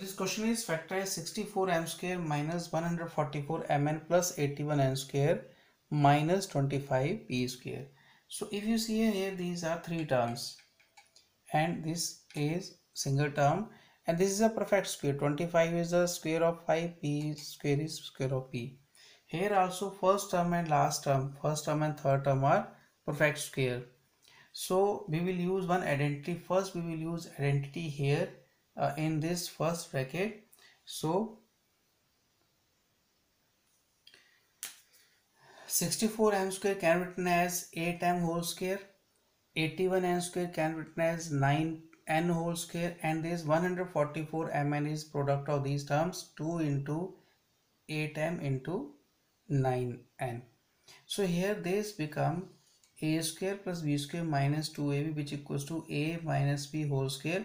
This question is factorize 64 m square minus 144 mn plus 81 n square minus 25 p square. So if you see here these are three terms and this is single term and this is a perfect square 25 is the square of 5 p square is square of p. Here also first term and last term first term and third term are perfect square. So we will use one identity first we will use identity here uh, in this first bracket. So 64 m square can be written as 8 m whole square 81 n square can be written as 9 n whole square and this 144 mn is product of these terms 2 into 8 m into 9 n. So here this become a square plus b square minus 2ab which equals to a minus b whole square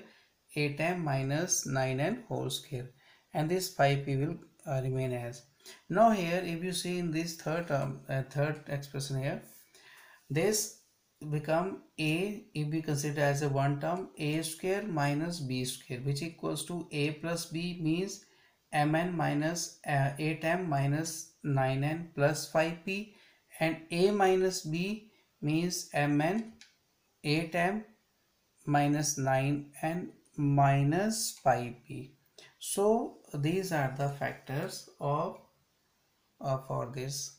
8m minus 9n whole square. And this 5p will uh, remain as. Now here if you see in this third term uh, third expression here this become a if we consider as a one term a square minus b square which equals to a plus b means mn minus uh, 8m minus 9n plus 5p and a minus b means mn 8m minus 9n minus pi p. So these are the factors of uh, for this